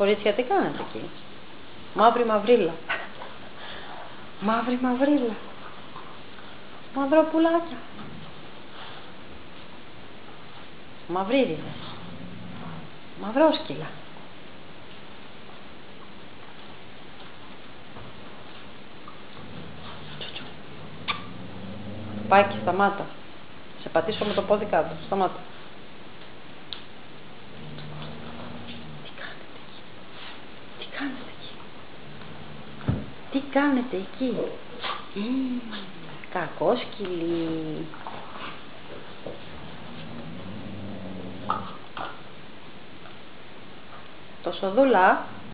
Κορίτσια, τι κάνετε εκεί; Μαύρη μαυρίλα. Μαύρη μαυρίλα. Μαύρο πουλάκια. Μαυρίδιδες. Μαυρόσκυλα. Τσουτσου. Πάκι, σταμάτα. Σε πατήσω με το πόδι κάτω. Σταμάτα. Τι κάνετε εκεί. Τι κάνετε εκεί. Τι κάνετε εκεί; Μμμ, κακόσκυλοι. Το σοδούλα